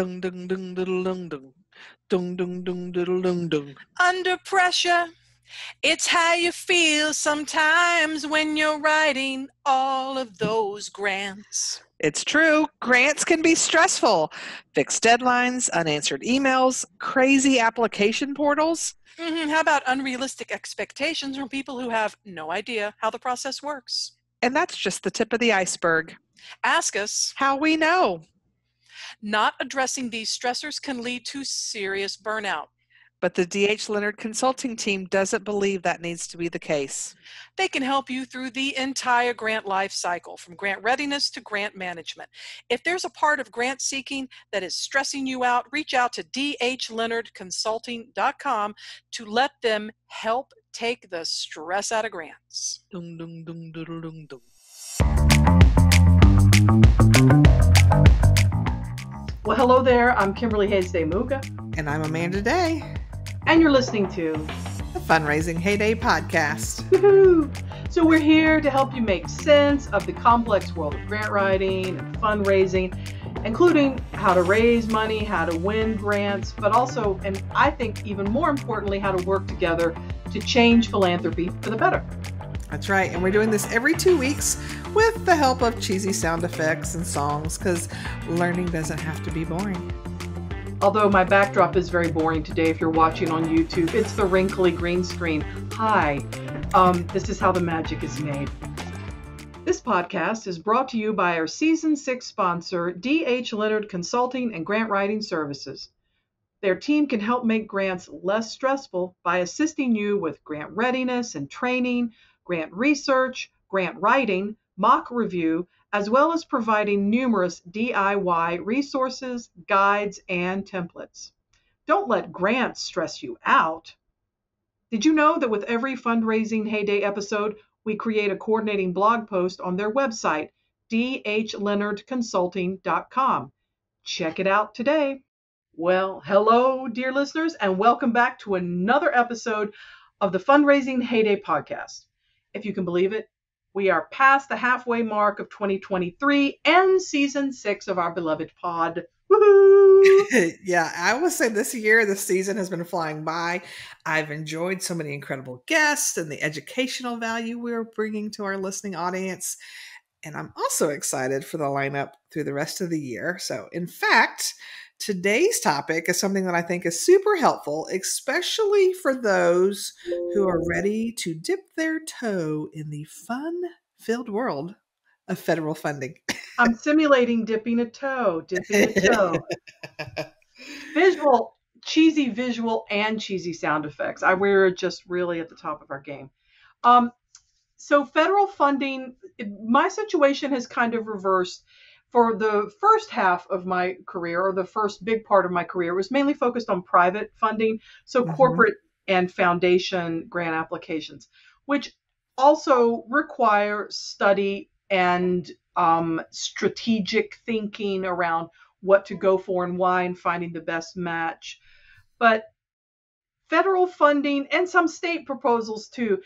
Dung dung dung diddle dung dung. Dung dung dung diddle dung dung. Under pressure, it's how you feel sometimes when you're writing all of those grants. It's true. Grants can be stressful. Fixed deadlines, unanswered emails, crazy application portals. Mhm, How about unrealistic expectations from people who have no idea how the process works? And that's just the tip of the iceberg. Ask us. How we know. Not addressing these stressors can lead to serious burnout. But the DH Leonard consulting team doesn't believe that needs to be the case. They can help you through the entire grant life cycle, from grant readiness to grant management. If there's a part of grant seeking that is stressing you out, reach out to dhleonardconsulting.com to let them help take the stress out of grants. Diddle dung dung. Well, hello there. I'm Kimberly Hays de Muga, And I'm Amanda Day, and you're listening to the Fundraising HayDay podcast. Woohoo! So, we're here to help you make sense of the complex world of grant writing and fundraising, including how to raise money, how to win grants, but also, and I think even more importantly, how to work together to change philanthropy for the better. That's right. And we're doing this every two weeks with the help of cheesy sound effects and songs because learning doesn't have to be boring. Although my backdrop is very boring today if you're watching on YouTube, it's the wrinkly green screen. Hi, um, this is how the magic is made. This podcast is brought to you by our season six sponsor, D.H. Leonard Consulting and Grant Writing Services. Their team can help make grants less stressful by assisting you with grant readiness and training, grant research, grant writing, mock review, as well as providing numerous DIY resources, guides, and templates. Don't let grants stress you out. Did you know that with every fundraising HayDay episode, we create a coordinating blog post on their website, dhleonardconsulting.com? Check it out today. Well, hello, dear listeners, and welcome back to another episode of the Fundraising HayDay podcast. If you can believe it, we are past the halfway mark of 2023 and season six of our beloved pod. Yeah, I will say this year, the season has been flying by. I've enjoyed so many incredible guests and the educational value we're bringing to our listening audience. And I'm also excited for the lineup through the rest of the year. So, in fact, today's topic is something that I think is super helpful, especially for those who are ready to dip their toe in the fun filled world of federal funding. I'm simulating dipping a toe, dipping a toe. visual, cheesy visual and cheesy sound effects. I we're just really at the top of our game. Um, so federal funding, my situation has kind of reversed. For the first half of my career, or the first big part of my career, was mainly focused on private funding, so Mhm. corporate and foundation grant applications, which also require study and um, strategic thinking around what to go for and why and finding the best match. But federal funding and some state proposals too.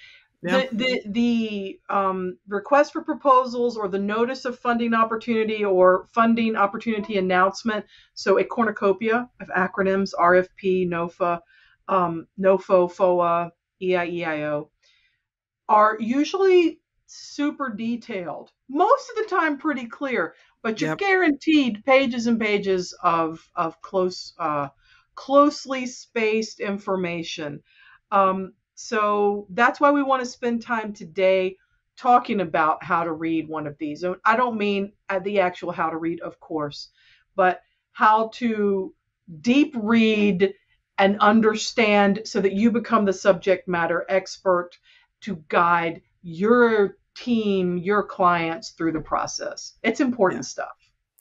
Yeah. The the, the um, request for proposals or the notice of funding opportunity or funding opportunity announcement. So a cornucopia of acronyms: RFP, NOFA, um, NOFO, FOA, EIEIO, are usually super detailed. Most of the time, pretty clear, but you're Yep. guaranteed pages and pages of of close, uh, closely spaced information. Um, so that's why we want to spend time today talking about how to read one of these. I don't mean the actual how to read, of course, but how to deep read and understand so that you become the subject matter expert to guide your team, your clients through the process. It's important stuff.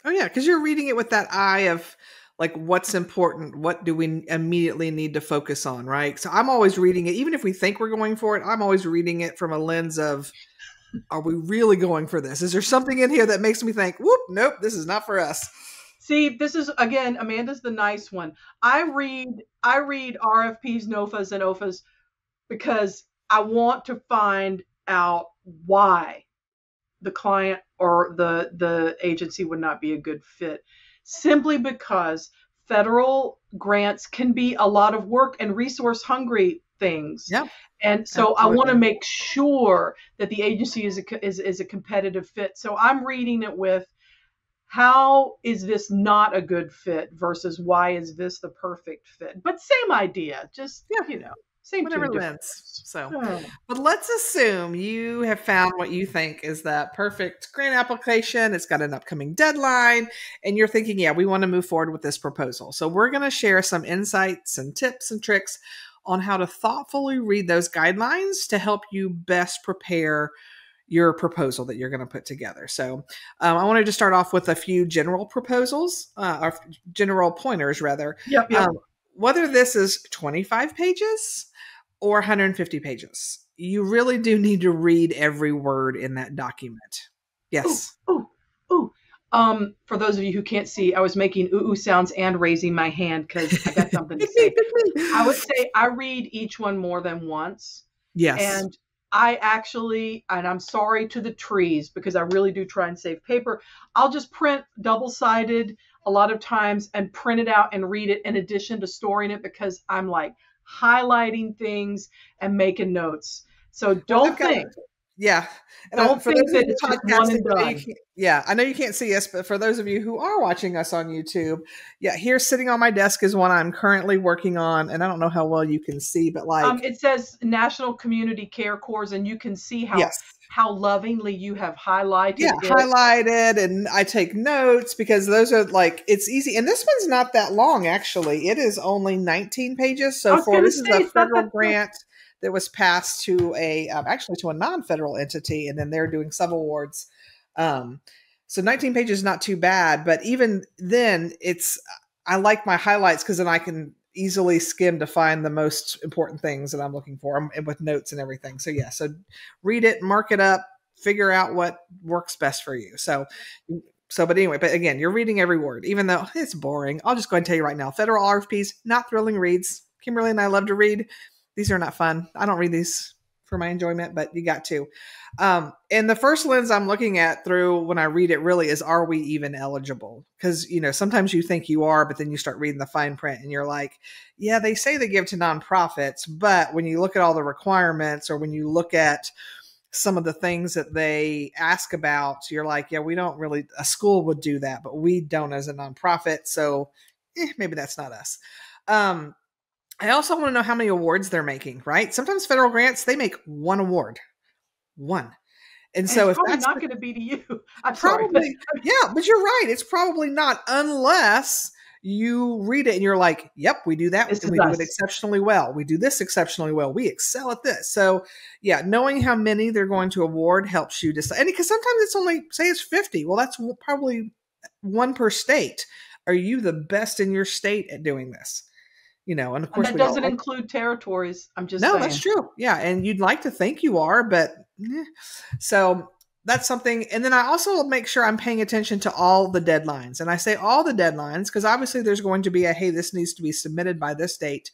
Oh yeah, because you're reading it with that eye of like what's important, what do we immediately need to focus on, right? So I'm always reading it, even if we think we're going for it, I'm always reading it from a lens of are we really going for this? Is there something in here that makes me think, whoop, nope, this is not for us. See, this is again, Amanda's the nice one. I read I read RFPs, NOFAs, and OFAs because I want to find out why the client or the the agency would not be a good fit. Simply because federal grants can be a lot of work and resource hungry things. Yeah. And so I want to make sure that the agency is a, is, is a competitive fit. So I'm reading it with how is this not a good fit versus why is this the perfect fit? But same idea, just Yeah. you know, same Whatever lens. So, difference. but let's assume you have found what you think is that perfect grant application. It's got an upcoming deadline, and you're thinking, yeah, we want to move forward with this proposal. So, we're going to share some insights and tips and tricks on how to thoughtfully read those guidelines to help you best prepare your proposal that you're going to put together. So, um, I wanted to start off with a few general proposals, uh, or general pointers rather, Yep, yep. um, whether this is 25 pages or 150 pages, you really do need to read every word in that document. Yes. Ooh, ooh. Um, for those of you who can't see, I was making ooh ooh sounds and raising my hand because I got something to say. I would say I read each one more than once. yes. And I actually, and I'm sorry to the trees because I really do try and save paper. I'll just print double sided a lot of times and print it out and read it in addition to storing it because I'm like highlighting things and making notes. So don't Okay. think. Yeah. And Don't uh, for those that it's just one and podcasting, I can't- yeah, I know you can't see us, but for those of you who are watching us on YouTube, yeah, here sitting on my desk is one I'm currently working on, and I don't know how well you can see, but like, Um, it says National Community Care Corps, and you can see how yes, how lovingly you have highlighted yeah it. highlighted and i take notes because those are like it's easy and this one's not that long actually it is only 19 pages so for this is a federal grant. long. That was passed to a um, actually to a non-federal entity and then they're doing sub awards um so 19 pages not too bad but even then it's i like my highlights because then i can easily skim to find the most important things that i'm looking for um, and with notes and everything. So yeah so read it mark it up figure out what works best for you. So so but anyway but again you're reading every word even though it's boring. I'll just go and tell you right now federal rfps not thrilling reads. Kimberly and i love to read these are not fun. I don't read these for my enjoyment but you got to. Um, and the first lens i'm looking at through when i read it really is are we even eligible? Because you know sometimes you think you are but then you start reading the fine print and you're like yeah they say they give to nonprofits but when you look at all the requirements or when you look at some of the things that they ask about you're like yeah we don't really a school would do that but we don't as a nonprofit so eh, maybe that's not us. Um, i also want to know how many awards they're making right? Sometimes federal grants they make one award. One. And And so it's if probably that's not going to be to you. I'm probably yeah but you're right it's probably not unless you read it and you're like yep we do that This we do us. it exceptionally well. We do this exceptionally well. We excel at this. So yeah knowing how many they're going to award helps you decide and because sometimes it's only say it's 50 well that's probably one per state. Are you the best in your state at doing this you know and of And course that doesn't like- include territories. I'm just no, saying. that's true. Yeah, and you'd like to think you are, but eh. so that's something. And then I also make sure I'm paying attention to all the deadlines. And I say all the deadlines because obviously there's going to be a hey, this needs to be submitted by this date.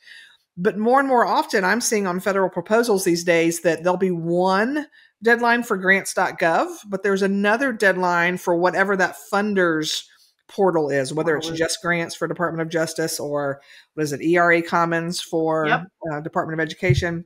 But more and more often, I'm seeing on federal proposals these days that there'll be one deadline for grants.gov, but there's another deadline for whatever that funder's portal is, whether it's is. JustGrants for Department of Justice or what is it, eRA Commons for Yep. uh, Department of Education.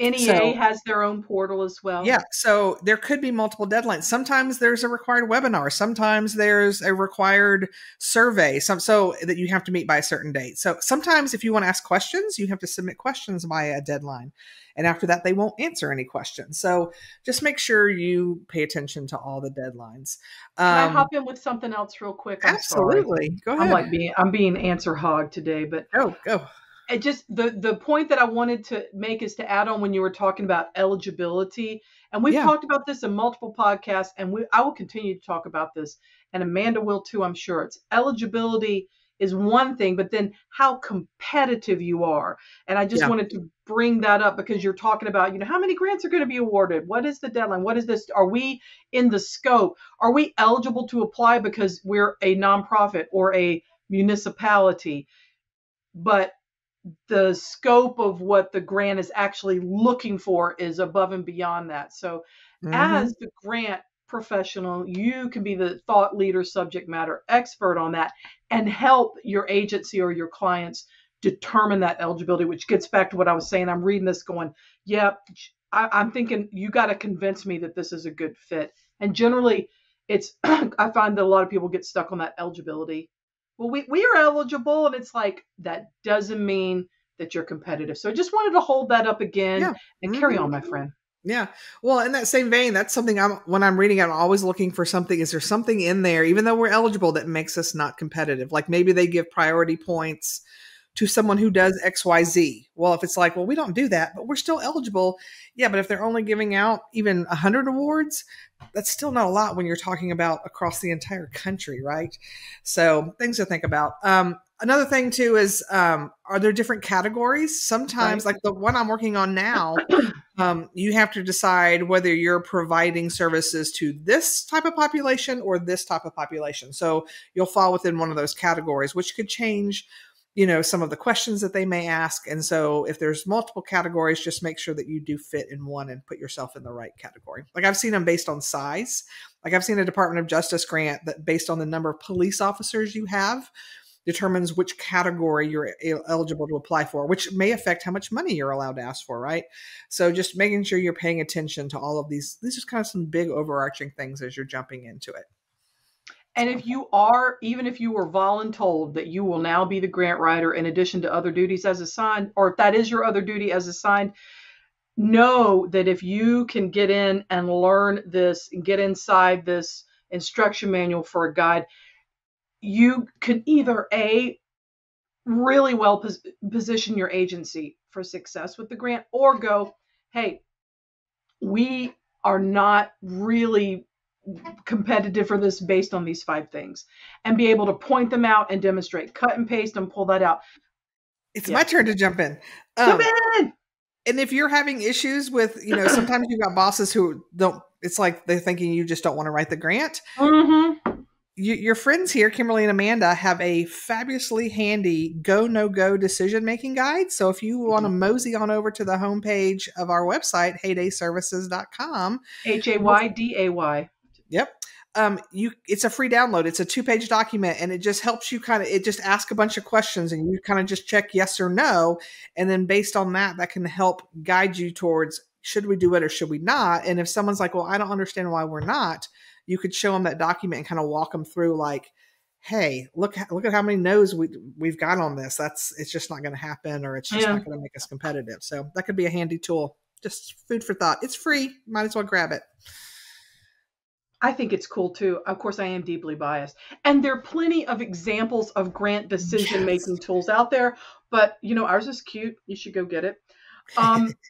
NEA So- has their own portal as well. Yeah, so there could be multiple deadlines. Sometimes there's a required webinar. Sometimes there's a required survey. Some so that you have to meet by a certain date. So sometimes if you want to ask questions, you have to submit questions by a deadline, and after that they won't answer any questions. So just make sure you pay attention to all the deadlines. Can I Um, hop in with something else real quick? I'm sorry. absolutely, go ahead. I'm like being I'm being answer hog today, but go go. It just the the point that I wanted to make is to add on when you were talking about eligibility, and we've Yeah. talked about this in multiple podcasts, and we I will continue to talk about this, and Amanda will too, I'm sure. It's eligibility is one thing, but then how competitive you are, and I just Yeah. wanted to bring that up because you're talking about you know how many grants are going to be awarded, what is the deadline, what is this, are we in the scope, are we eligible to apply because we're a nonprofit or a municipality, but the scope of what the grant is actually looking for is above and beyond that. So Mhm. as the grant professional. You can be the thought leader, subject matter expert on that and help your agency or your clients determine that eligibility, which gets back to what I was saying. I'm reading this going, yeah, I, am thinking you got to convince me that this is a good fit. And generally, it's, I find that a lot of people get stuck on that eligibility. Well, we, we are eligible, and it's like, that doesn't mean that you're competitive. So I just wanted to hold that up again yeah. and mm-hmm. carry on, my friend. Yeah. Well, in that same vein, that's something I'm when I'm reading, I'm always looking for something. Is there something in there, even though we're eligible, that makes us not competitive? Like maybe they give priority points to someone who does XYZ. Well, if it's like, well, we don't do that, but we're still eligible. Yeah, but if they're only giving out even 100 awards, that's still not a lot when you're talking about across the entire country, right? So, things to think about. Um, another thing too is um, are there different categories sometimes right. like the one i'm working on now um, you have to decide whether you're providing services to this type of population or this type of population so you'll fall within one of those categories which could change you know some of the questions that they may ask. And so if there's multiple categories just make sure that you do fit in one and put yourself in the right category. Like i've seen them based on size. Like i've seen a department of justice grant that based on the number of police officers you have determines which category you're eligible to apply for which may affect how much money you're allowed to ask for right? So just making sure you're paying attention to all of these these are kind of some big overarching things as you're jumping into it and if you are, even if you were voluntold that you will now be the grant writer in addition to other duties as assigned, or if that is your other duty as assigned, know that if you can get in and learn this and get inside this instruction manual for a guide, you could either A, really well pos- position your agency for success with the grant, or go, hey, we are not really competitive for this based on these five things and be able to point them out and demonstrate cut and paste and pull that out it's yeah. my turn to jump in um, jump in and if you're having issues with you know sometimes you've got bosses who don't it's like they're thinking you just don't want to write the grant mm-hmm you, your friends here, Kimberly and Amanda, have a fabulously handy go no go decision making guide. So if you want to mm-hmm. mosey on over to the homepage of our website, haydayservices.com, H A Y D A Y. Yep. Um, you it's a free download. It's a two page document, and it just helps you kind of it just ask a bunch of questions, and you kind of just check yes or no, and then based on that, that can help guide you towards should we do it or should we not. And if someone's like, well, I don't understand why we're not you could show them that document and kind of walk them through like hey look look at how many no's we, we've got on this that's it's just not going to happen or it's just yeah. not going to make us competitive so that could be a handy tool just food for thought it's free might as well grab it I think it's cool too. Of course, I am deeply biased. And there are plenty of examples of grant decision making yes. tools out there, but you know, ours is cute. You should go get it. Um,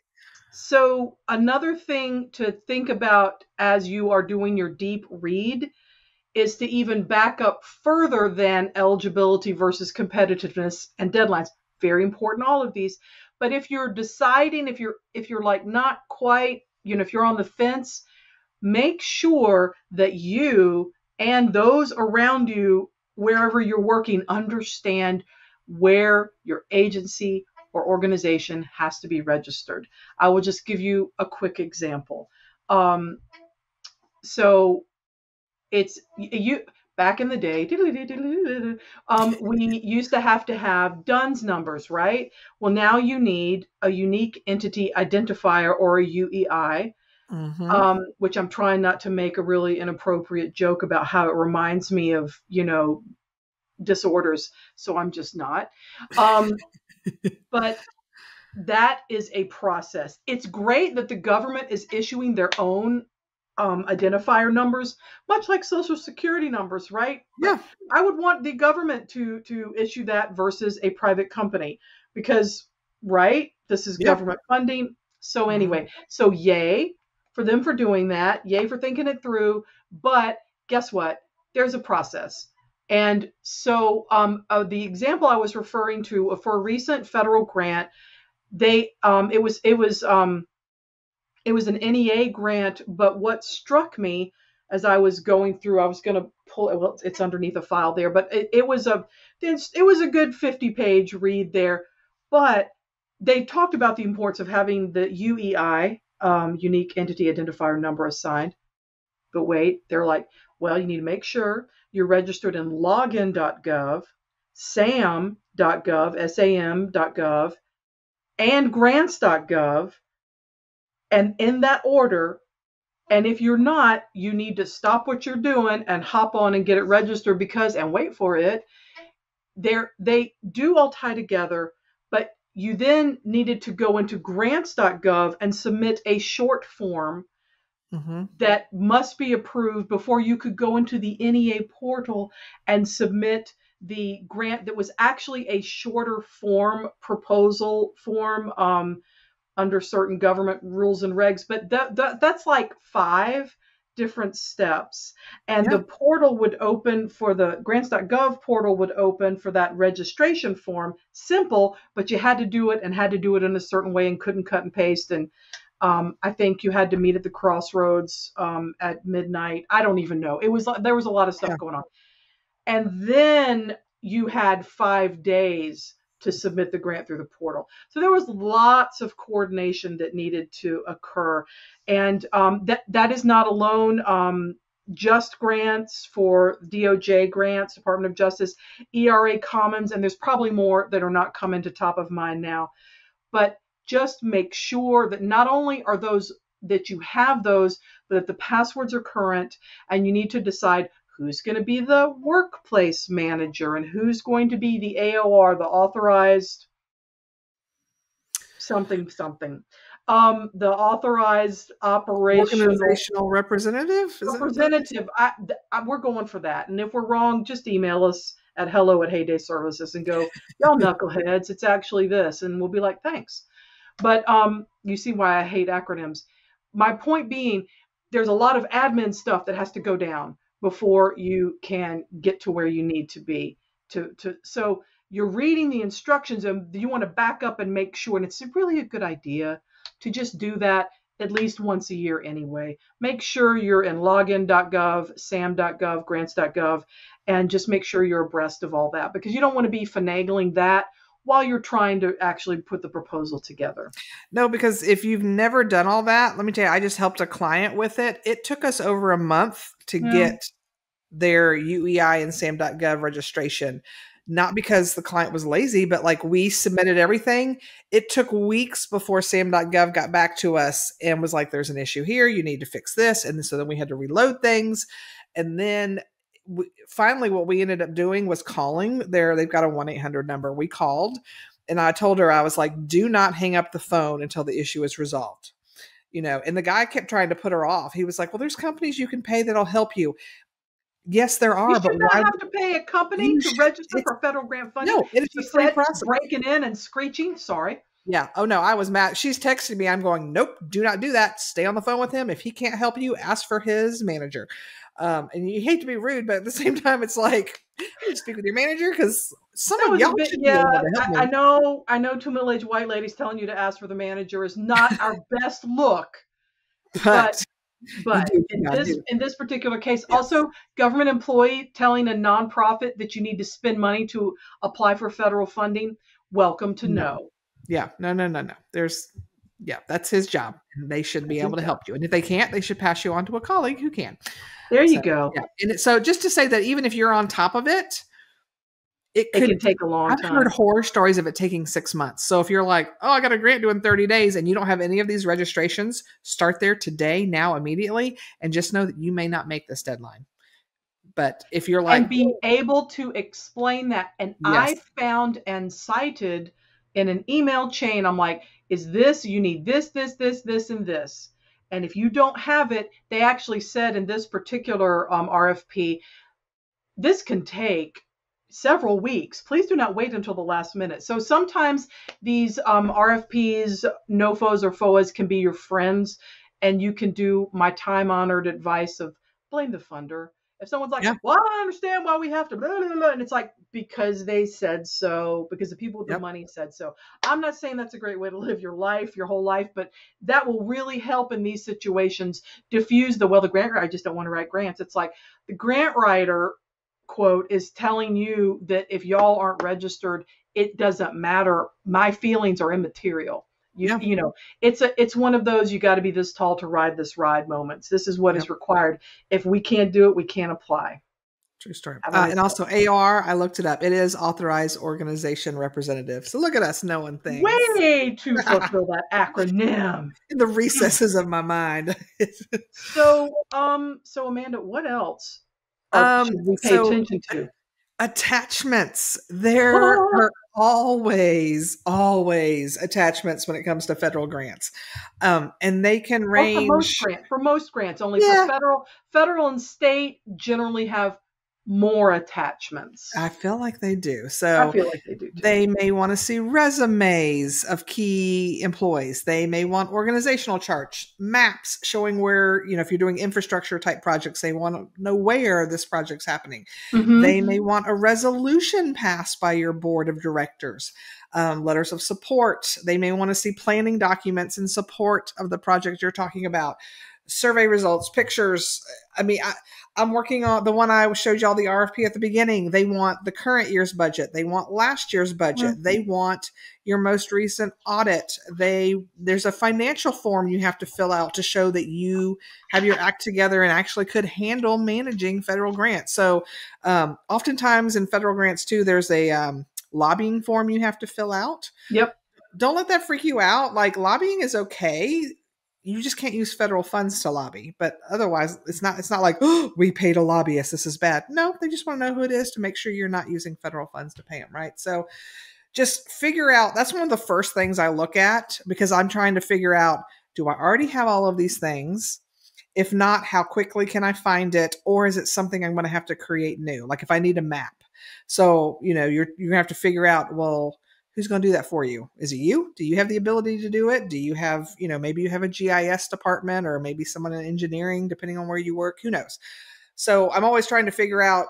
So, another thing to think about as you are doing your deep read is to even back up further than eligibility versus competitiveness and deadlines. Very important all of these. But if you're deciding if you're if you're like not quite, you know, if you're on the fence, make sure that you and those around you wherever you're working understand where your agency or organization has to be registered. I will just give you a quick example. Um, so it's you back in the day um, we used to have to have duns numbers right well now you need a unique entity identifier or a uei mm-hmm. um, which i'm trying not to make a really inappropriate joke about how it reminds me of you know disorders so i'm just not um, but that is a process. It's great that the government is issuing their own um, identifier numbers, much like social security numbers, right? Yeah. I would want the government to to issue that versus a private company because, right? This is yeah. government funding. So mm-hmm. anyway, so yay for them for doing that. Yay for thinking it through. But guess what? There's a process. And so um, uh, the example I was referring to uh, for a recent federal grant, they um, it was it was um, it was an NEA grant. But what struck me as I was going through, I was going to pull it. Well, it's underneath a file there, but it, it was a it was a good 50 page read there. But they talked about the importance of having the UEI, um, unique entity identifier number assigned But wait, they're like, well, you need to make sure you're registered in login.gov, sam.gov, sam.gov, and grants.gov, and in that order. And if you're not, you need to stop what you're doing and hop on and get it registered because, and wait for it, they're, they do all tie together, you then needed to go into grants.gov and submit a short form mm-hmm. that must be approved before you could go into the NEA portal and submit the grant that was actually a shorter form proposal form um, under certain government rules and regs. But that, that that's like five different steps. And yeah. the portal would open for the grants.gov portal would open for that registration form. Simple, but you had to do it and had to do it in a certain way and couldn't cut and paste. And um, I think you had to meet at the crossroads um, at midnight. I don't even know. It was there was a lot of stuff yeah. going on. And then you had five days to submit the grant through the portal. So there was lots of coordination that needed to occur, and um, that that is not alone. Um, JustGrants for DOJ grants, Department of Justice, eRA Commons, and there's probably more that are not coming to top of mind now. But just make sure that not only are those that you have those, but that the passwords are current, and you need to decide who's going to be the workplace manager and who's going to be the AOR, the authorized something something. Um, the authorized operational organizational representative. representative. I, I, we're going for that, and if we're wrong, just email us at hello at HayDay Services and go, y'all knuckleheads. It's actually this, and we'll be like, thanks. But um, you see why I hate acronyms. My point being, there's a lot of admin stuff that has to go down before you can get to where you need to be to to so you're reading the instructions and you want to back up and make sure and it's really a good idea to just do that at least once a year anyway. Make sure you're in login.gov sam.gov grants.gov and just make sure you're abreast of all that because you don't want to be finagling that while you're trying to actually put the proposal together. No, because if you've never done all that, let me tell you, I just helped a client with it. It took us over a month to yeah. get their UEI and SAM.gov registration. Not because the client was lazy, but like we submitted everything. It took weeks before SAM.gov got back to us and was like, there's an issue here. You need to fix this. And so then we had to reload things. And then we, finally, what we ended up doing was calling there. They've got a 1 800 number. We called and I told her, I was like, do not hang up the phone until the issue is resolved. You know, and the guy kept trying to put her off. He was like, well, there's companies you can pay that'll help you. Yes, there are, you but why have to pay a company to register for federal grant funding? No, it is a free process. Breaking in and screeching. Sorry. Yeah. Oh no, I was mad. She's texting me. I'm going, nope, do not do that. Stay on the phone with him. If he can't help you, ask for his manager. Um, and you hate to be rude, but at the same time, it's like you speak with your manager because some of y'all bit, yeah. I, I, know, I know, two middle-aged white ladies telling you to ask for the manager is not our best look, but. but in this in this particular case, yes. also government employee telling a nonprofit that you need to spend money to apply for federal funding, welcome to no. know. Yeah, no, no, no, no. There's yeah, that's his job. They should be able to help you. And if they can't, they should pass you on to a colleague who can. There you go. Yeah. And so just to say that even if you're on top of it, it, could, it can take a long time. I've heard horror stories of it taking six months. So if you're like, oh, I got a grant due in 30 days and you don't have any of these registrations, start there today, now, immediately, and just know that you may not make this deadline. But if you're like, and being able to explain that, and yes. I found and cited in an email chain, I'm like, is this, you need this, this, this, this, and this. And if you don't have it, they actually said in this particular um, RFP, this can take several weeks. Please do not wait until the last minute. So sometimes these um, RFPs, NOFOs or FOAs can be your friends, and you can do my time honored advice of blame the funder. If someone's like, yeah. well, I don't understand why we have to, blah, blah, blah, and it's like, because they said so, because the people with yep. the money said so. I'm not saying that's a great way to live your life, your whole life, but that will really help in these situations diffuse the, well, the grant writer, I just don't want to write grants. It's like the grant writer quote is telling you that if y'all aren't registered, it doesn't matter. My feelings are immaterial. You, Yeah. you know, it's a it's one of those you got to be this tall to ride this ride moments. This is what is Yep. required. If we can't do it, we can't apply. True story. Uh, and also AR, I looked it up. It is authorized organization representative. So look at us knowing things Way to fulfill that acronym. in the recesses of my mind. So, um, so Amanda, what else Um, should we pay so- attention to? Attachments. There are always, always attachments when it comes to federal grants. Um, and they can Or for most range. grants, for most grants, only Yeah. for federal, federal and state generally have more attachments. I feel like they do. So I feel like they do. Too. they may want to see resumes of key employees. They may want organizational charts, maps showing where, you know, if you're doing infrastructure type projects, they want to know where this project's happening. Mhm. They may want a resolution passed by your board of directors, um, letters of support. They may want to see planning documents in support of the project you're talking about, survey results, pictures. I mean, I, I'm working on the one I showed y'all the RFP at the beginning. They want the current year's budget. They want last year's budget. Mhm. They want your most recent audit. They there's a financial form you have to fill out to show that you have your act together and actually could handle managing federal grants. So um, oftentimes in federal grants too, there's a um, lobbying form you have to fill out. Yep. Don't let that freak you out. Like lobbying is okay. You just can't use federal funds to lobby, but otherwise, it's not. It's not like oh, we paid a lobbyist. This is bad. No, they just want to know who it is to make sure you're not using federal funds to pay them, right? So, just figure out. That's one of the first things I look at because I'm trying to figure out: Do I already have all of these things? If not, how quickly can I find it? Or is it something I'm going to have to create new? Like if I need a map. So, you know, you're you're gonna have to figure out, well, who's going to do that for you? Is it you? Do you have the ability to do it? Do you have, you know, maybe you have a GIS department or maybe someone in engineering, depending on where you work. Who knows? So I'm always trying to figure out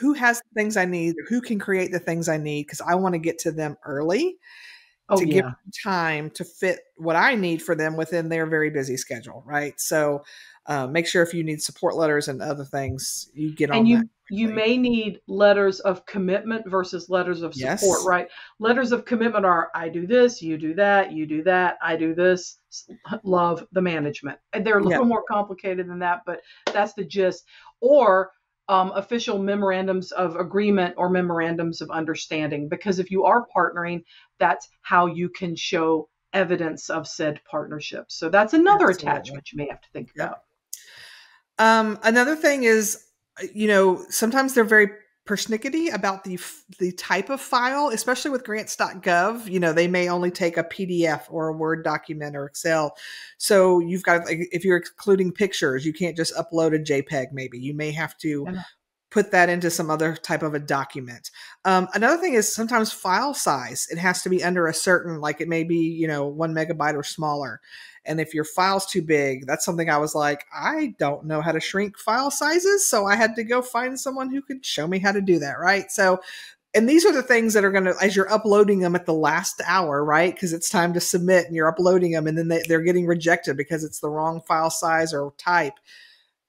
who has the things I need, who can create the things I need, because I want to get to them early Oh to yeah. give time to fit what I need for them within their very busy schedule, right? So uh, make sure if you need support letters and other things, you get on and you you may need letters of commitment versus letters of support Yes. right letters of commitment are i do this you do that you do that i do this love the management and they're a little Yeah. more complicated than that but that's the gist or um, official memorandums of agreement or memorandums of understanding because if you are partnering that's how you can show evidence of said partnership so that's another Absolutely. attachment you may have to think Yep. about Um, another thing is, you know, sometimes they're very persnickety about the the type of file, especially with grants.gov. You know, they may only take a PDF or a Word document or Excel. So you've got like if you're including pictures, you can't just upload a JPEG. Maybe you may have to. Put that into some other type of a document. Um, another thing is sometimes file size. It has to be under a certain, like it may be you know one megabyte or smaller. And if your file's too big, that's something I was like, I don't know how to shrink file sizes. So I had to go find someone who could show me how to do that. Right. So, and these are the things that are going to, as you're uploading them at the last hour, right? Because it's time to submit and you're uploading them and then they, they're getting rejected because it's the wrong file size or type.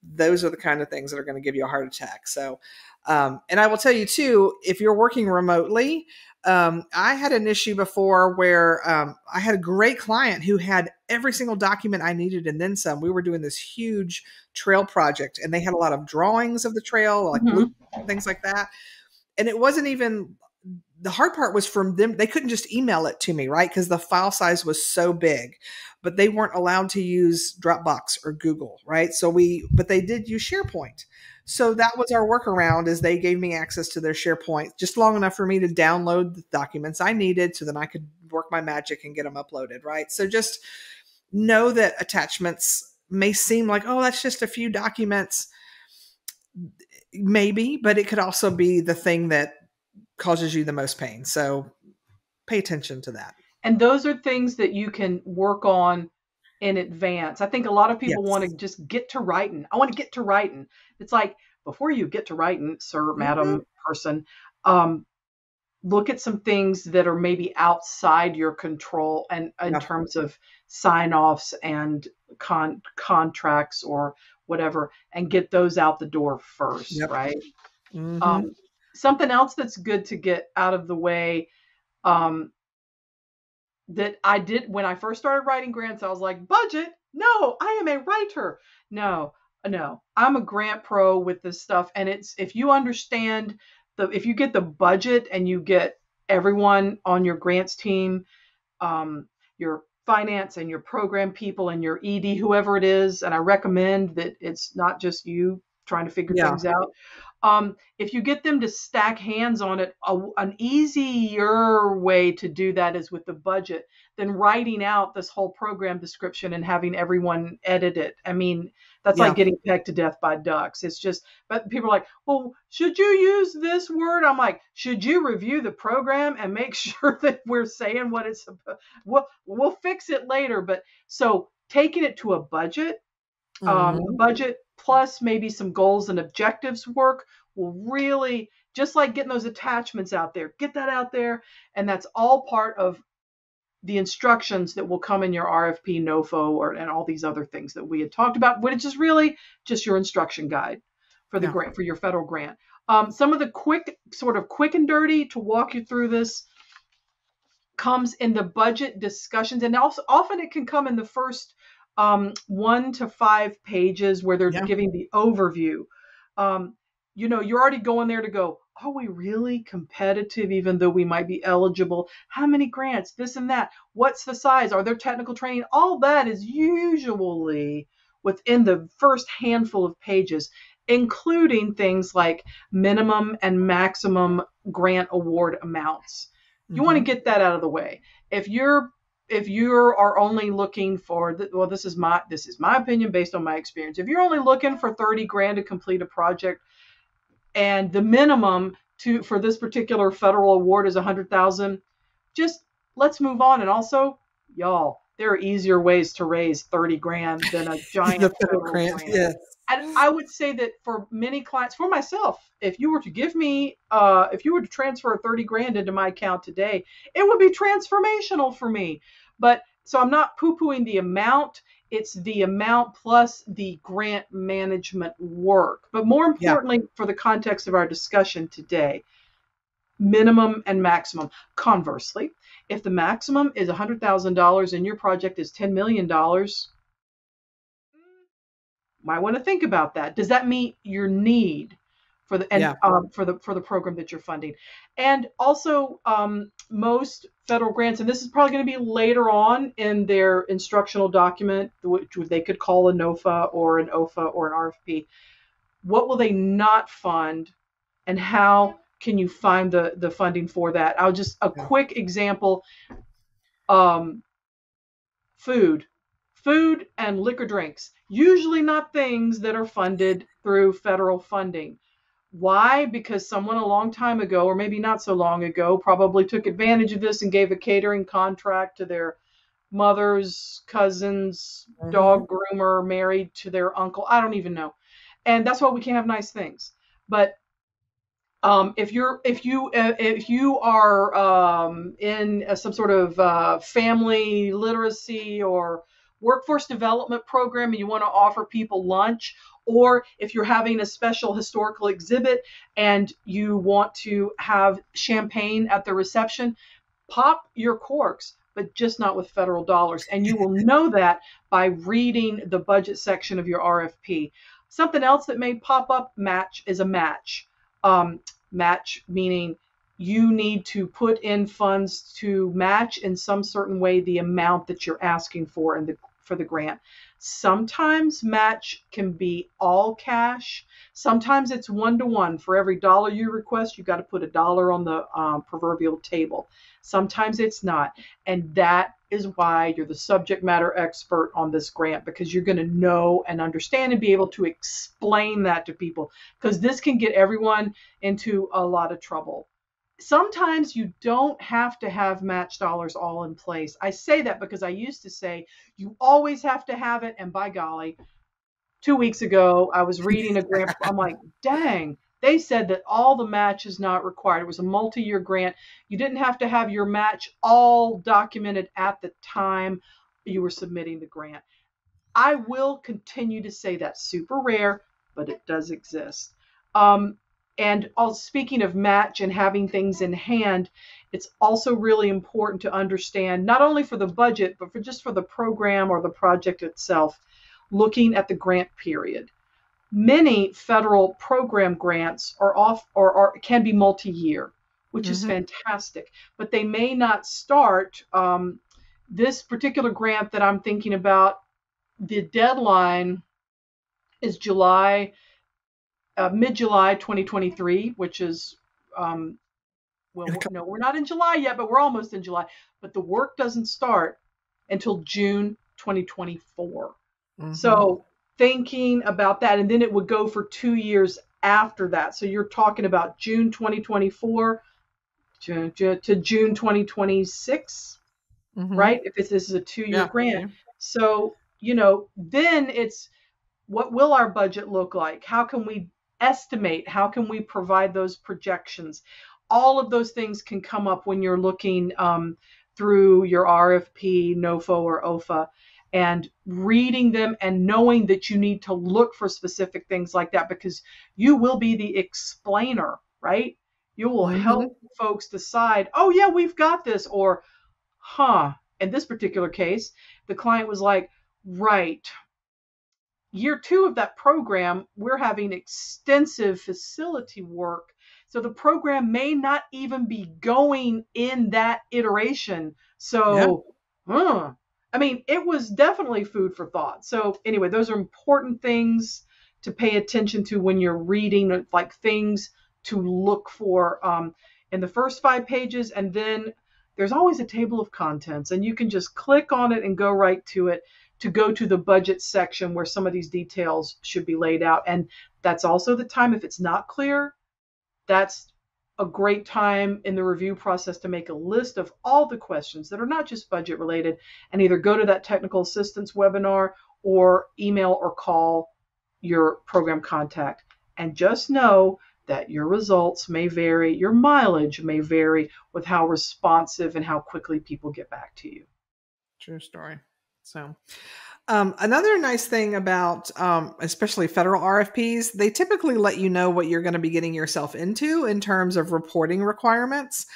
Those are the kind of things that are going to give you a heart attack. So, um, and I will tell you too, if you're working remotely, um, I had an issue before where um, I had a great client who had every single document I needed and then some. We were doing this huge trail project, and they had a lot of drawings of the trail, like Mhm. things like that. And it wasn't even the hard part was from them. They couldn't just email it to me, right? Because the file size was so big, but they weren't allowed to use Dropbox or Google, right? So we, but they did use SharePoint. So that was our workaround is they gave me access to their SharePoint just long enough for me to download the documents I needed so then I could work my magic and get them uploaded, right? So just know that attachments may seem like, oh, that's just a few documents. Maybe, but it could also be the thing that causes you the most pain. So pay attention to that. and those are things that you can work on in advance. I think a lot of people Yes. want to just get to writing. I want to get to writing. It's like before you get to writing, sir, madam, mm-hmm. person, um, look at some things that are maybe outside your control and in Yeah. terms of sign offs and con- contracts or whatever, and get those out the door first, Yep. right? Mm-hmm. Um, Mhm. that I did when I first started writing grants. I was like, budget? No, I am a writer. No, no, I'm a grant pro with this stuff. And it's if you understand the if you get the budget and you get everyone on your grants team, um, your finance and your program people and your ED, whoever it is, and I recommend that it's not just you trying to figure yeah. things out. Um, if you get them to stack hands on it, a, an easier way to do that is with the budget than writing out this whole program description and having everyone edit it. I mean, that's yeah. like getting pecked to death by ducks. It's just, but people are like, well, should you use this word? I'm like, should you review the program and make sure that we're saying what it's, we'll, we'll fix it later. But so taking it to a budget, um, mm-hmm. um, budget plus maybe some goals and objectives work will really just like getting those attachments out there get that out there and that's all part of the instructions that will come in your RFP, NOFO, or and all these other things that we had talked about, which is really just your instruction guide for the yeah. grant for your federal grant. Um, some of the quick, sort of quick and dirty to walk you through this comes in the budget discussions, and also often it can come in the first um, one to five pages where they're yeah. giving the overview. Um, you know, you're already going there to go, are we really competitive even though we might be eligible? How many grants? This and that. What's the size? Are there technical training? All that is usually within the first handful of pages, including things like minimum and maximum grant award amounts. You mm-hmm. want to get that out of the way. If you're if you are only looking for the, well this is my this is my opinion based on my experience if you're only looking for 30 grand to complete a project and the minimum to for this particular federal award is 100,000 just let's move on and also y'all there are easier ways to raise 30 grand than a giant federal grant, grant. Yes. And i would say that for many clients for myself if you were to give me uh, if you were to transfer 30 grand into my account today it would be transformational for me but so i'm not poo-pooing the amount it's the amount plus the grant management work. But more importantly, yeah. for the context of our discussion today, minimum and maximum. Conversely, if the maximum is $100,000 and your project is $10 million, might want to think about that. Does that meet your need? for the and yeah. um, for the for the program that you're funding, and also um, most federal grants, and this is probably going to be later on in their instructional document, which they could call a NOFA or an OFA or an RFP. What will they not fund, and how can you find the the funding for that? I'll just a quick example. Um, food, food and liquor drinks, usually not things that are funded through federal funding. Why? Because someone a long time ago, or maybe not so long ago, probably took advantage of this and gave a catering contract to their mother's cousin's mm-hmm. dog groomer married to their uncle. I don't even know. And that's why we can't have nice things. But um, if you're if you uh, if you are um, in uh, some sort of uh, family literacy or workforce development program and you want to offer people lunch or if you're having a special historical exhibit and you want to have champagne at the reception, pop your corks, but just not with federal dollars. And you will know that by reading the budget section of your RFP. Something else that may pop up match is a match. Um, match meaning you need to put in funds to match in some certain way the amount that you're asking for in the for the grant. Sometimes match can be all cash. Sometimes it's one to one. For every dollar you request, you've got to put a dollar on the um, proverbial table. Sometimes it's not. And that is why you're the subject matter expert on this grant because you're going to know and understand and be able to explain that to people because this can get everyone into a lot of trouble sometimes you don't have to have match dollars all in place. I say that because I used to say you always have to have it. And by golly, two weeks ago, I was reading a grant. I'm like, dang, they said that all the match is not required. It was a multi year grant. You didn't have to have your match all documented at the time you were submitting the grant. I will continue to say that's super rare, but it does exist. Um, and all, speaking of match and having things in hand, it's also really important to understand not only for the budget, but for just for the program or the project itself, looking at the grant period. Many federal program grants are off or are, can be multi-year, which mm-hmm. is fantastic, but they may not start. Um, this particular grant that I'm thinking about, the deadline is July, uh, mid July 2023, which is um, well, no, we're not in July yet, but we're almost in July. But the work doesn't start until June 2024. Mm-hmm. So thinking about that, and then it would go for two years after that. So you're talking about June 2024 to, to June 2026, mm-hmm. right? If this is a two year yeah. grant. So, you know, then it's what will our budget look like? How can we estimate? How can we provide those projections? all of those things can come up when you're looking um, through your RFP, NOFO, or OFA, and reading them and knowing that you need to look for specific things like that because you will be the explainer, right? You will mm-hmm. help folks decide, oh, yeah, we've got this, or, huh. In this particular case, the client was like, right. Year two of that program, we're having extensive facility work so the program may not even be going in that iteration. So, yeah. I mean, it was definitely food for thought. So, anyway, those are important things to pay attention to when you're reading, like things to look for um, in the first five pages. And then there's always a table of contents, and you can just click on it and go right to it to go to the budget section where some of these details should be laid out. And that's also the time, if it's not clear, that's a great time in the review process to make a list of all the questions that are not just budget related and either go to that technical assistance webinar or email or call your program contact. And just know that your results may vary, your mileage may vary with how responsive and how quickly people get back to you. True story. So, um, another nice thing about, um, especially federal RFPs, they typically let you know what you're going to be getting yourself into in terms of reporting requirements.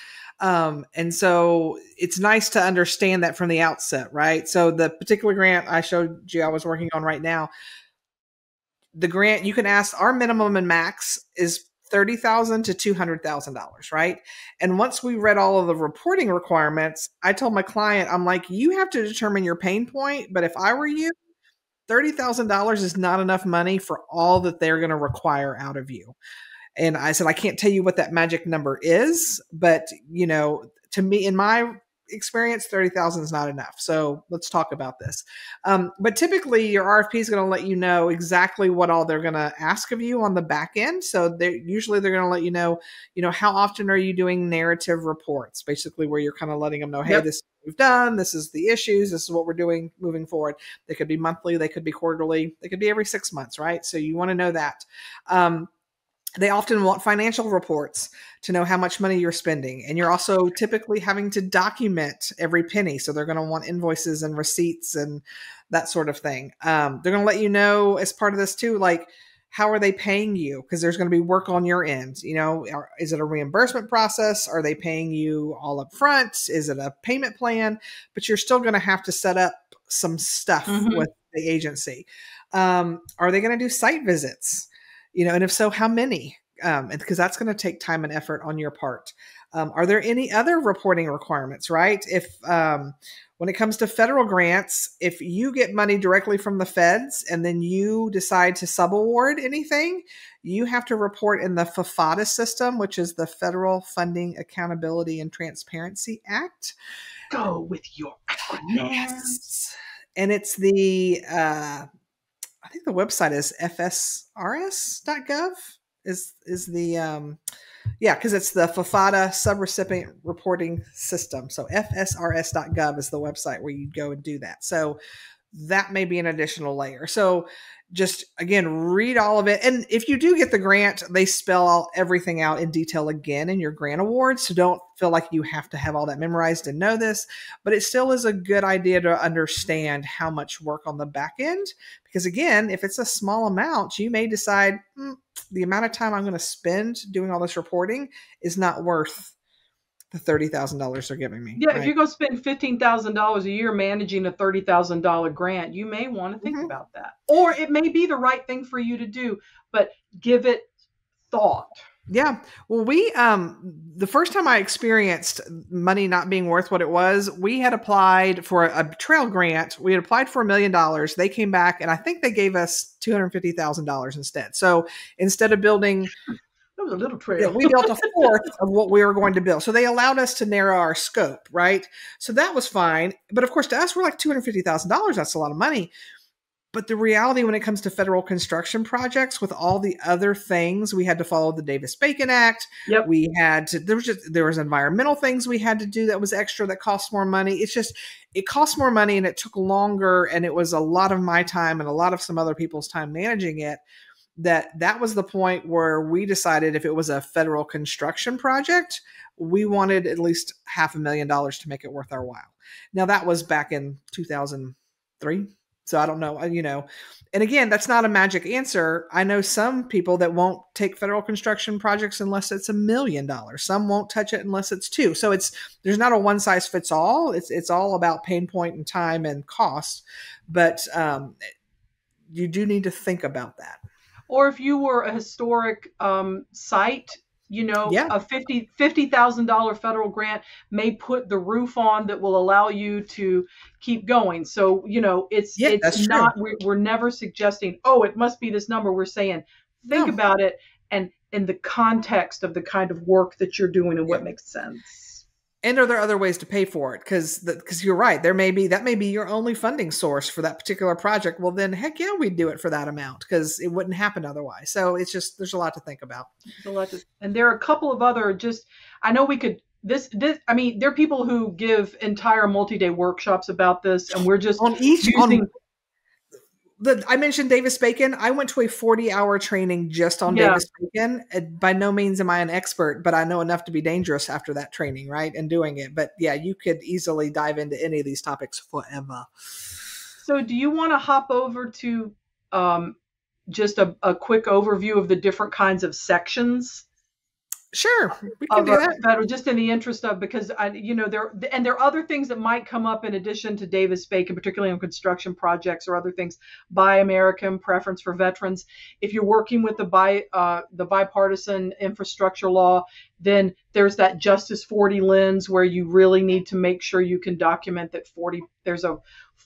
Um, and so it's nice to understand that from the outset, right? So the particular grant I showed you I was working on right now, the grant you can ask our minimum and max is thirty thousand to two hundred thousand dollars, right? And once we read all of the reporting requirements, I told my client, I'm like, you have to determine your pain point. But if I were you, thirty thousand dollars is not enough money for all that they're going to require out of you. And I said, I can't tell you what that magic number is, but you know, to me, in my experience, 30,000 is not enough. So let's talk about this. Um, but typically, your RFP is going to let you know exactly what all they're going to ask of you on the back end. So they're usually they're going to let you know, you know, how often are you doing narrative reports, basically where you're kind of letting them know, hey, yep. this we've done, this is the issues, this is what we're doing moving forward. They could be monthly, they could be quarterly, they could be every six months, right? So you want to know that. Um, they often want financial reports to know how much money you're spending. And you're also typically having to document every penny. So they're going to want invoices and receipts and that sort of thing. Um, they're going to let you know as part of this too, like, how are they paying you? Because there's going to be work on your end. You know, is it a reimbursement process? Are they paying you all up front? Is it a payment plan? But you're still going to have to set up some stuff mm-hmm. with the agency. Um, are they going to do site visits? You know and if so how many? Um, because that's going to take time and effort on your part. Um, are there any other reporting requirements right? If um, when it comes to federal grants if you get money directly from the feds and then you decide to subaward anything you have to report in the FFATA system which is the federal funding accountability and transparency act. Go with your yes. and it's the uh, I think the website is fsrs.gov is is the um yeah because it's the FFATA subrecipient reporting system. So fsrs.gov is the website where you go and do that. So that may be an additional layer. So just again read all of it. And if you do get the grant they spell everything out in detail again in your grant award so don't feel like you have to have all that memorized and know this but it still is a good idea to understand how much work on the back end because again if it's a small amount you may decide mm, the amount of time i'm going to spend doing all this reporting is not worth the thirty thousand dollars they're giving me. Yeah, right? if you're going to spend fifteen thousand dollars a year managing a thirty thousand dollar grant, you may want to think mm-hmm. about that, or it may be the right thing for you to do, but give it thought. Yeah. Well, we um the first time I experienced money not being worth what it was, we had applied for a, a trail grant. We had applied for a million dollars. They came back and I think they gave us two hundred fifty thousand dollars instead. So instead of building it was a little trail. Yeah, we built a fourth of what we were going to build. So they allowed us to narrow our scope, right? So that was fine. But of course, to us, we're like $250,000. That's a lot of money. But the reality when it comes to federal construction projects, with all the other things, we had to follow the Davis Bacon Act. Yep. We had to, there was just, there was environmental things we had to do that was extra that cost more money. It's just, it cost more money and it took longer and it was a lot of my time and a lot of some other people's time managing it that that was the point where we decided if it was a federal construction project, we wanted at least half a million dollars to make it worth our while. Now that was back in 2003. So I don't know, uh, you know. And again, that's not a magic answer. I know some people that won't take federal construction projects unless it's a million dollars. Some won't touch it unless it's two. So it's there's not a one size fits all. It's it's all about pain point and time and cost. But um, you do need to think about that or if you were a historic um, site you know yeah. a 50 $50000 federal grant may put the roof on that will allow you to keep going so you know it's yeah, it's not we're, we're, never suggesting oh it must be this number we're saying think no. about it and in the context of the kind of work that you're doing and yeah. what makes sense and are there other ways to pay for it? Because because you're right there may be that may be your only funding source for that particular project. Well then heck yeah we'd do it for that amount because it wouldn't happen otherwise. So it's just there's a lot to think about. And there are a couple of other just i know we could this this i mean there are people who give entire multi-day workshops about this and we're just on each using, on the I mentioned Davis Bacon. I went to a 40 hour training just on yeah. Davis Bacon. By no means am I an expert, but I know enough to be dangerous after that training, right? And doing it. But yeah, you could easily dive into any of these topics forever. So, do you want to hop over to um, just a, a quick overview of the different kinds of sections Sure, we can do that. Federal, just in the interest of because I, you know, there and there are other things that might come up in addition to Davis Bacon, particularly on construction projects or other things. Buy American preference for veterans. If you're working with the bi uh, the bipartisan infrastructure law, then there's that Justice 40 lens where you really need to make sure you can document that 40 there's a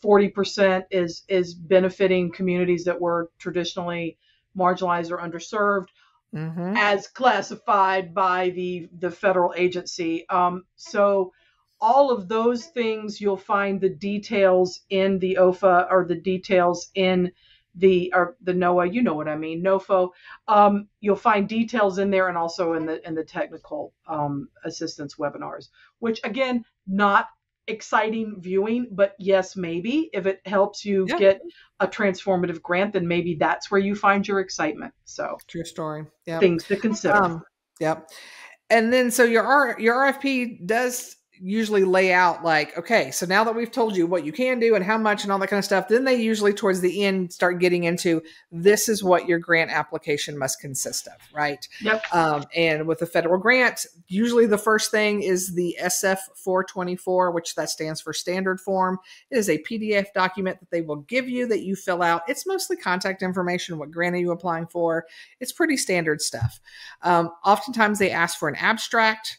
40% is is benefiting communities that were traditionally marginalized or underserved mm-hmm. as classified by the the federal agency. Um, so all of those things you'll find the details in the OFA or the details in the or the NOAA. You know what I mean, NOFO. Um, you'll find details in there and also in the in the technical um, assistance webinars, which again not exciting viewing, but yes, maybe if it helps you yeah. get a transformative grant, then maybe that's where you find your excitement. So true story. Yeah, things to consider. Um, yep. And then so your R, your RFP does usually lay out like okay so now that we've told you what you can do and how much and all that kind of stuff then they usually towards the end start getting into this is what your grant application must consist of right? Yep. Um, and with a federal grant usually the first thing is the sf 424 which that stands for standard form. It is a pdf document that they will give you that you fill out. It's mostly contact information what grant are you applying for. It's pretty standard stuff. Um, oftentimes they ask for an abstract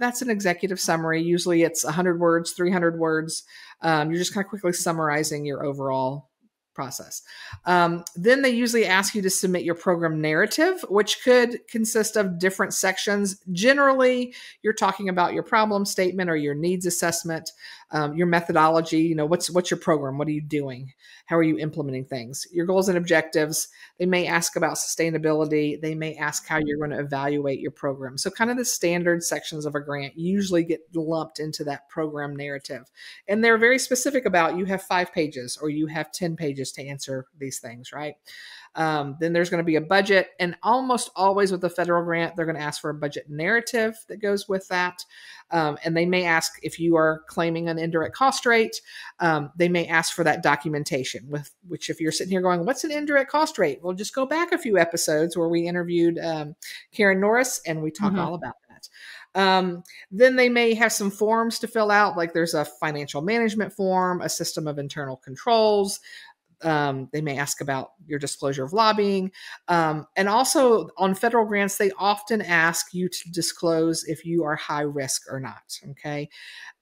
that's an executive summary. Usually it's 100 words, 300 words. Um, you're just kind of quickly summarizing your overall process. Um, then they usually ask you to submit your program narrative, which could consist of different sections. Generally, you're talking about your problem statement or your needs assessment. Um, your methodology. You know, what's what's your program? What are you doing? How are you implementing things? Your goals and objectives. They may ask about sustainability. They may ask how you're going to evaluate your program. So, kind of the standard sections of a grant usually get lumped into that program narrative, and they're very specific about you have five pages or you have ten pages to answer these things, right? Um, then there's going to be a budget, and almost always with a federal grant, they're going to ask for a budget narrative that goes with that. Um, and they may ask if you are claiming an indirect cost rate. Um, they may ask for that documentation. With which, if you're sitting here going, "What's an indirect cost rate?" Well, just go back a few episodes where we interviewed um, Karen Norris, and we talk mm-hmm. all about that. Um, then they may have some forms to fill out, like there's a financial management form, a system of internal controls, um, they may ask about your disclosure of lobbying. Um, and also on federal grants, they often ask you to disclose if you are high risk or not. Okay.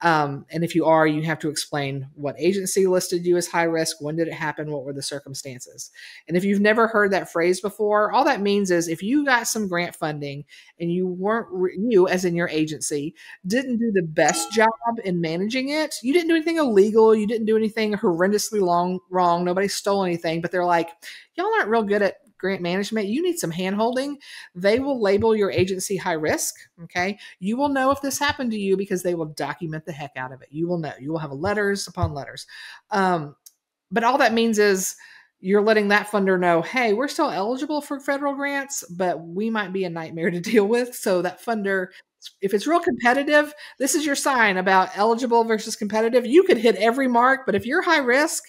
Um, and if you are, you have to explain what agency listed you as high risk, when did it happen, what were the circumstances. And if you've never heard that phrase before, all that means is if you got some grant funding and you weren't, you as in your agency, didn't do the best job in managing it, you didn't do anything illegal, you didn't do anything horrendously long wrong, nobody stole anything, but they're like, y'all aren't real good at grant management, you need some handholding. They will label your agency high risk. Okay. You will know if this happened to you because they will document the heck out of it. You will know. You will have letters upon letters. Um, but all that means is you're letting that funder know, hey, we're still eligible for federal grants, but we might be a nightmare to deal with. So that funder if it's real competitive, this is your sign about eligible versus competitive. You could hit every mark, but if you're high risk,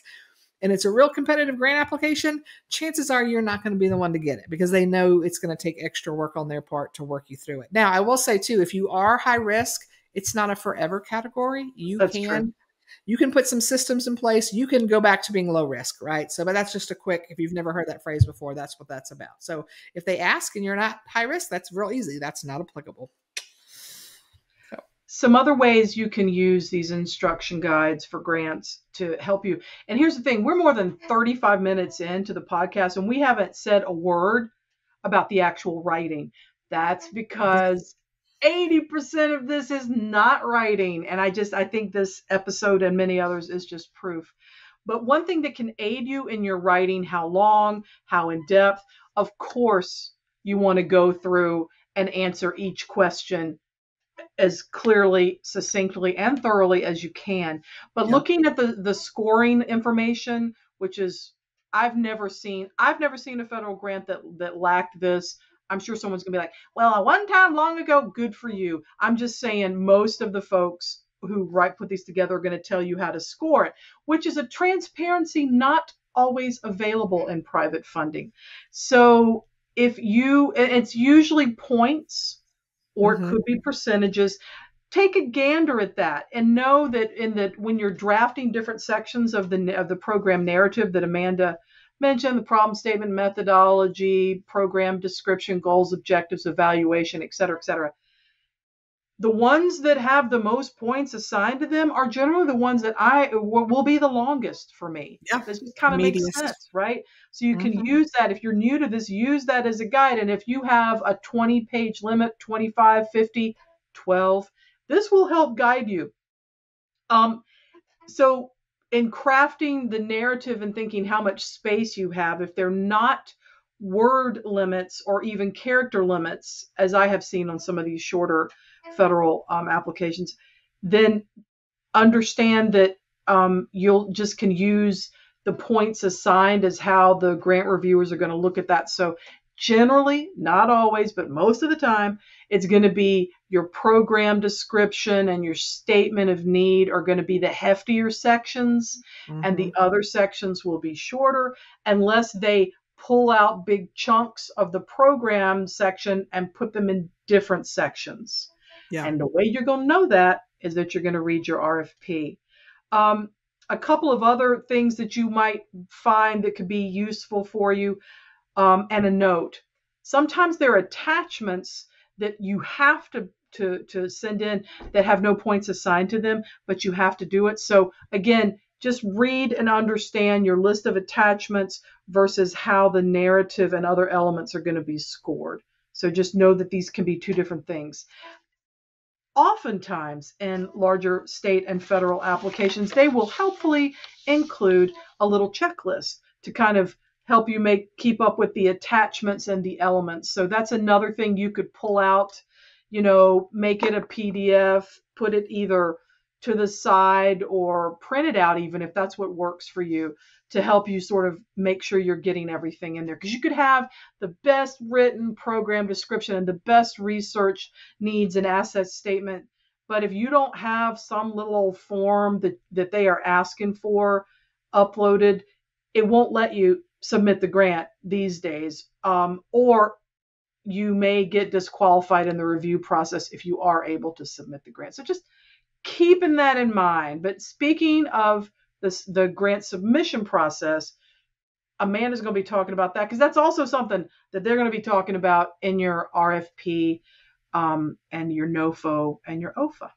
and it's a real competitive grant application, chances are you're not going to be the one to get it because they know it's going to take extra work on their part to work you through it. Now, I will say too, if you are high risk, it's not a forever category. You that's can true. you can put some systems in place. You can go back to being low risk, right? So, but that's just a quick. If you've never heard that phrase before, that's what that's about. So, if they ask and you're not high risk, that's real easy. That's not applicable some other ways you can use these instruction guides for grants to help you. And here's the thing we're more than 35 minutes into the podcast and we haven't said a word about the actual writing. That's because 80% of this is not writing. And I just, I think this episode and many others is just proof. But one thing that can aid you in your writing, how long, how in depth, of course, you want to go through and answer each question as clearly, succinctly, and thoroughly as you can. But yep. looking at the the scoring information, which is I've never seen I've never seen a federal grant that that lacked this. I'm sure someone's gonna be like, well, one time long ago, good for you. I'm just saying most of the folks who write put these together are going to tell you how to score it, which is a transparency not always available in private funding. So if you, it's usually points or mm-hmm. it could be percentages take a gander at that and know that in that when you're drafting different sections of the of the program narrative that Amanda mentioned the problem statement methodology program description goals objectives evaluation et cetera et cetera the ones that have the most points assigned to them are generally the ones that I will be the longest for me. Yeah, this just kind of makes sense, right? So you can mm-hmm. use that if you're new to this, use that as a guide. And if you have a 20 page limit, 25, 50, 12, this will help guide you. Um, so in crafting the narrative and thinking how much space you have, if they're not word limits or even character limits, as I have seen on some of these shorter federal um, applications, then understand that um, you'll just can use the points assigned as how the grant reviewers are going to look at that. So generally, not always, but most of the time, it's going to be your program description and your statement of need are going to be the heftier sections, mm-hmm. and the mm-hmm. other sections will be shorter unless they pull out big chunks of the program section and put them in different sections. Yeah. And the way you're going to know that is that you're going to read your RFP. Um, a couple of other things that you might find that could be useful for you, um, and a note. Sometimes there are attachments that you have to, to, to send in that have no points assigned to them, but you have to do it. So, again, just read and understand your list of attachments versus how the narrative and other elements are going to be scored. So just know that these can be two different things. Oftentimes in larger state and federal applications, they will helpfully include a little checklist to kind of help you make keep up with the attachments and the elements. So that's another thing you could pull out, you know, make it a PDF, put it either to the side or print it out even if that's what works for you to help you sort of make sure you're getting everything in there. Because you could have the best written program description and the best research needs and assets statement but if you don't have some little old form that that they are asking for uploaded it won't let you submit the grant these days. Um, or you may get disqualified in the review process if you are able to submit the grant. So just keeping that in mind. But speaking of this, the grant submission process, Amanda's going to be talking about that because that's also something that they're going to be talking about in your RFP um, and your NOFO and your OFA.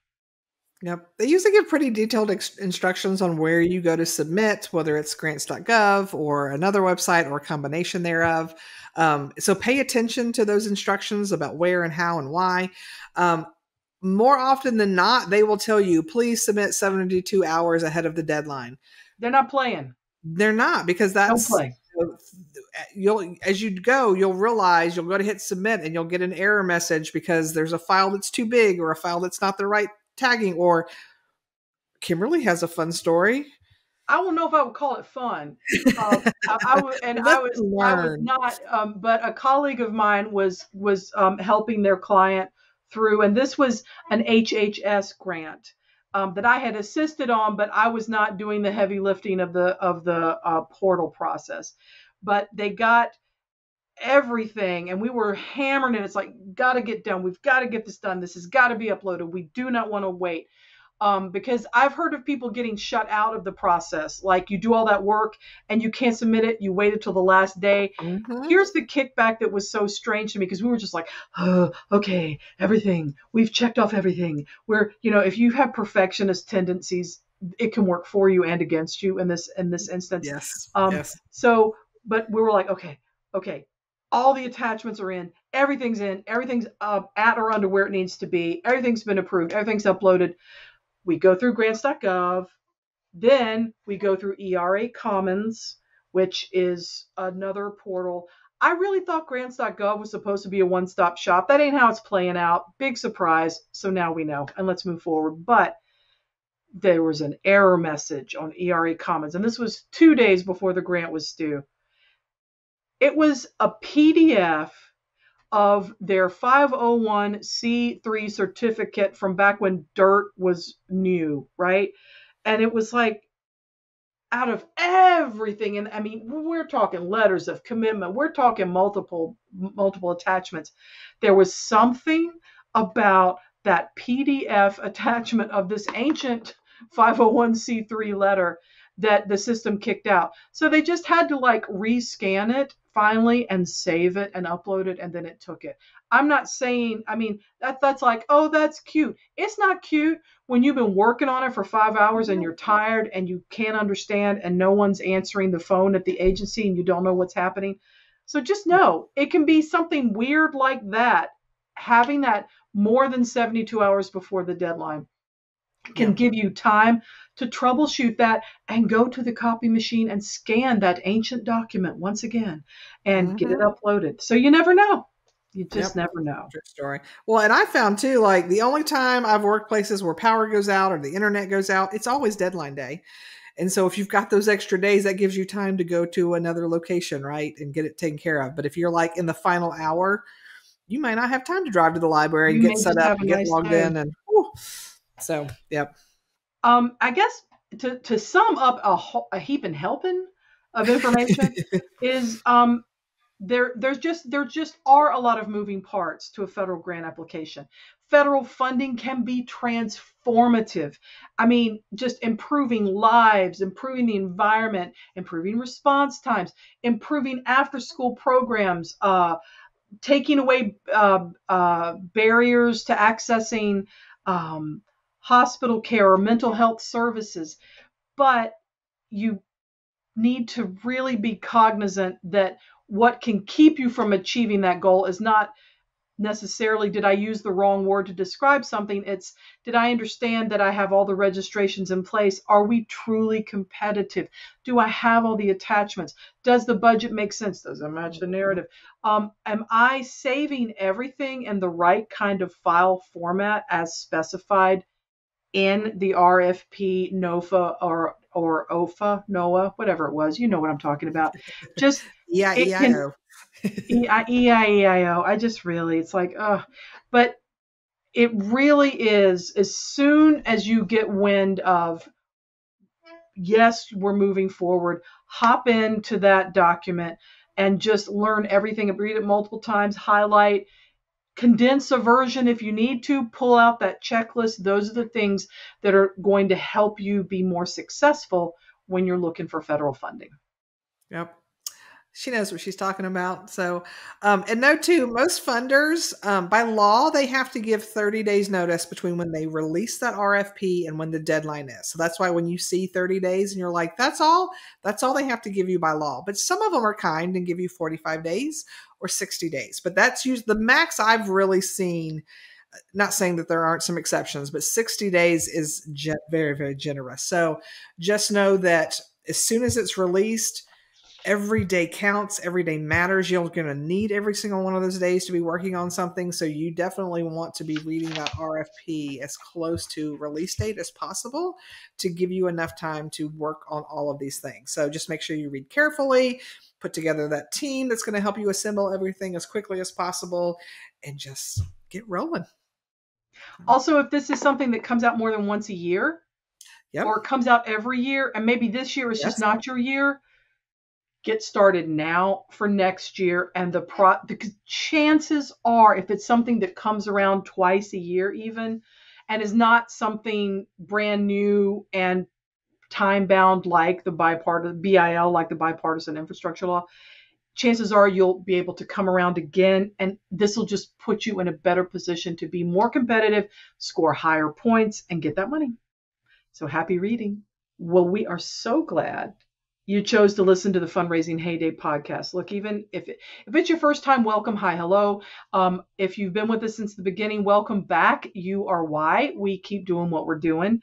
Yep. They usually give pretty detailed instructions on where you go to submit, whether it's grants.gov or another website or a combination thereof. Um, so pay attention to those instructions about where and how and why. Um, more often than not, they will tell you, please submit 72 hours ahead of the deadline. They're not playing. They're not because that's Don't play. you'll as you go, you'll realize you'll go to hit submit and you'll get an error message because there's a file that's too big or a file that's not the right tagging or Kimberly has a fun story. I don't know if I would call it fun. Um, I, I would, and I was, I was not. Um, but a colleague of mine was was um, helping their client through, and this was an HHS grant um, that I had assisted on, but I was not doing the heavy lifting of the of the uh, portal process. But they got everything, and we were hammering it. It's like, got to get done. We've got to get this done. This has got to be uploaded. We do not want to wait um, because I've heard of people getting shut out of the process. Like you do all that work and you can't submit it. You wait until the last day. Mm-hmm. Here's the kickback that was so strange to me because we were just like, oh, okay, everything. We've checked off everything. Where you know, if you have perfectionist tendencies, it can work for you and against you in this in this instance. Yes. Um, yes. So, but we were like, okay, okay. All the attachments are in. Everything's in. Everything's uh, at or under where it needs to be. Everything's been approved. Everything's uploaded we go through grants.gov, then we go through eRA Commons, which is another portal. I really thought grants.gov was supposed to be a one stop shop. That ain't how it's playing out. Big surprise. So now we know, and let's move forward. But there was an error message on eRA Commons, and this was two days before the grant was due. It was a PDF of their 501c3 certificate from back when dirt was new, right? And it was like out of everything and I mean we're talking letters of commitment, we're talking multiple multiple attachments. There was something about that PDF attachment of this ancient 501c3 letter that the system kicked out. So they just had to like rescan it finally and save it and upload it and then it took it. I'm not saying, I mean, that that's like, oh, that's cute. It's not cute when you've been working on it for 5 hours and you're tired and you can't understand and no one's answering the phone at the agency and you don't know what's happening. So just know, it can be something weird like that having that more than 72 hours before the deadline can yeah. give you time to troubleshoot that and go to the copy machine and scan that ancient document once again and mm-hmm. get it mm-hmm. uploaded. So you never know. You just yep. never know. True story. Well, and I found too, like the only time I've worked places where power goes out or the internet goes out, it's always deadline day. And so if you've got those extra days, that gives you time to go to another location, right? And get it taken care of. But if you're like in the final hour, you might not have time to drive to the library and get set up and get nice logged in and whew. So yep. Um, I guess to, to sum up a, a heap and helping of information is um, there there's just there just are a lot of moving parts to a federal grant application. Federal funding can be transformative. I mean, just improving lives, improving the environment, improving response times, improving after school programs, uh, taking away uh, uh, barriers to accessing um, hospital care or mental health services. But you need to really be cognizant that what can keep you from achieving that goal is not necessarily did I use the wrong word to describe something. It's did I understand that I have all the registrations in place? Are we truly competitive? Do I have all the attachments? Does the budget make sense? Does it match the narrative? Um, am I saving everything in the right kind of file format as specified in the RFP, NOFA, or or OFA, NOAA, whatever it was? You know what I'm talking about. Just yeah, yeah. I just really, it's like, uh, but it really is as soon as you get wind of, yes, we're moving forward, hop into that document and just learn everything, read it multiple times, highlight, condense a version if you need to, pull out that checklist. Those are the things that are going to help you be more successful when you're looking for federal funding. Yep she knows what she's talking about. So, um, and note too, most funders, um, by law, they have to give 30 days notice between when they release that RFP and when the deadline is. So that's why when you see 30 days and you're like, that's all, that's all they have to give you by law. But some of them are kind and give you 45 days or 60 days. But that's used the max I've really seen. Uh, not saying that there aren't some exceptions, but 60 days is very, very generous. So just know that as soon as it's released, every day counts every day matters you're going to need every single one of those days to be working on something so you definitely want to be reading that rfp as close to release date as possible to give you enough time to work on all of these things so just make sure you read carefully put together that team that's going to help you assemble everything as quickly as possible and just get rolling also if this is something that comes out more than once a year yep. or comes out every year and maybe this year is yes. just not your year get started now for next year and the pro because chances are if it's something that comes around twice a year even and is not something brand new and time bound like the bipartisan BIL like the bipartisan infrastructure law chances are you'll be able to come around again and this will just put you in a better position to be more competitive score higher points and get that money. So happy reading. Well we are so glad you chose to listen to the Fundraising HayDay podcast. Look even if it, if it's your first time welcome. Hi hello. Um, if you've been with us since the beginning welcome back. You are why we keep doing what we're doing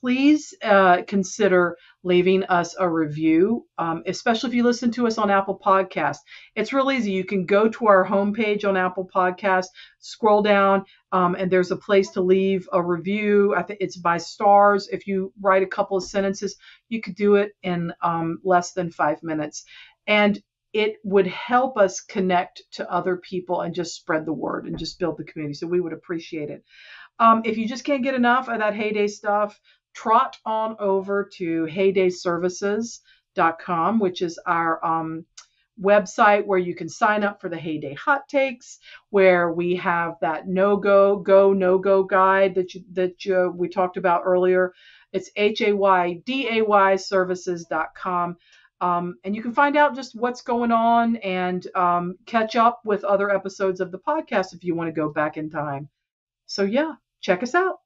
please uh, consider leaving us a review, um, especially if you listen to us on Apple Podcast. It's real easy. You can go to our homepage on Apple Podcast, scroll down, um, and there's a place to leave a review. I think it's by stars. If you write a couple of sentences, you could do it in um, less than five minutes. And it would help us connect to other people and just spread the word and just build the community. So we would appreciate it. Um, if you just can't get enough of that HayDay stuff, trot on over to haydayservices.com, which is our um, website where you can sign up for the HayDay Hot Takes, where we have that no go, go, no go guide that you, that you, we talked about earlier. It's H A Y D A Y services.com. Um, and you can find out just what's going on and um, catch up with other episodes of the podcast if you want to go back in time. So, yeah, check us out.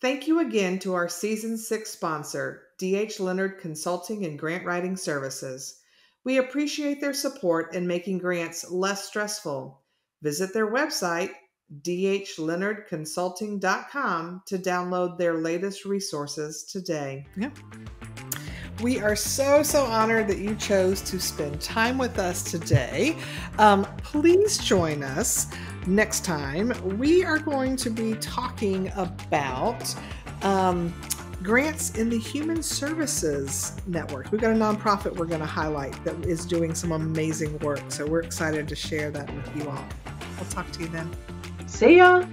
Thank you again to our season six sponsor, DH Leonard Consulting and Grant Writing Services. We appreciate their support in making grants less stressful. Visit their website, dhleonardconsulting.com, to download their latest resources today. Yeah. We are so, so honored that you chose to spend time with us today. Um, please join us next time. We are going to be talking about um, grants in the Human Services Network. We've got a nonprofit we're going to highlight that is doing some amazing work. So we're excited to share that with you all. I'll talk to you then. See ya.